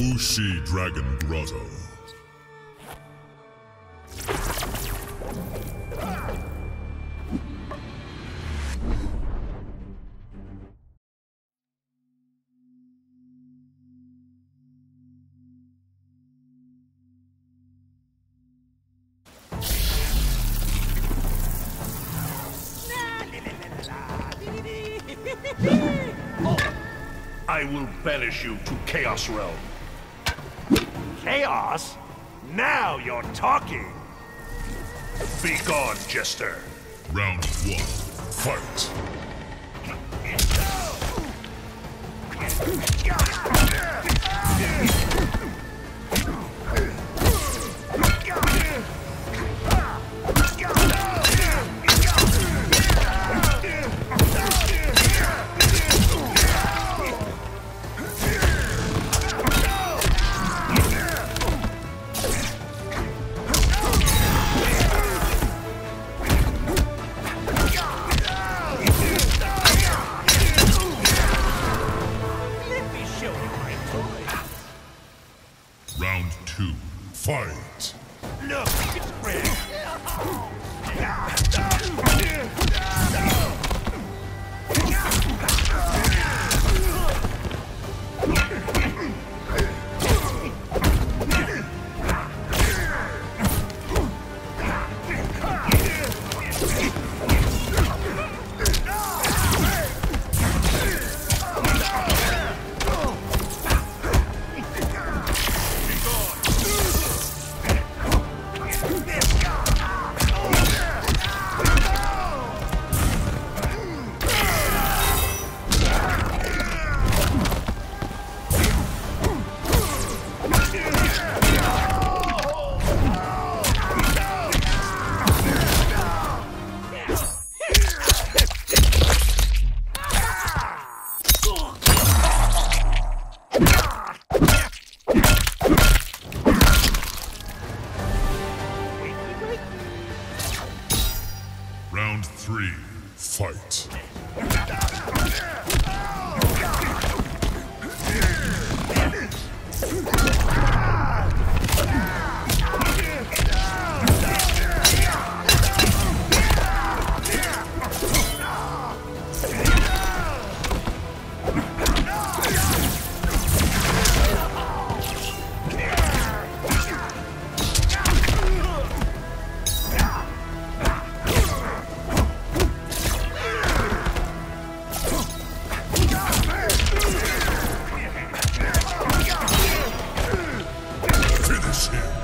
Wu Shi Dragon Grotto. I will banish you to Chaos Realm. Chaos? Now you're talking! Be gone, Jester. Round one. Fight. Two. Fight. Red. Three, fight. Crush him!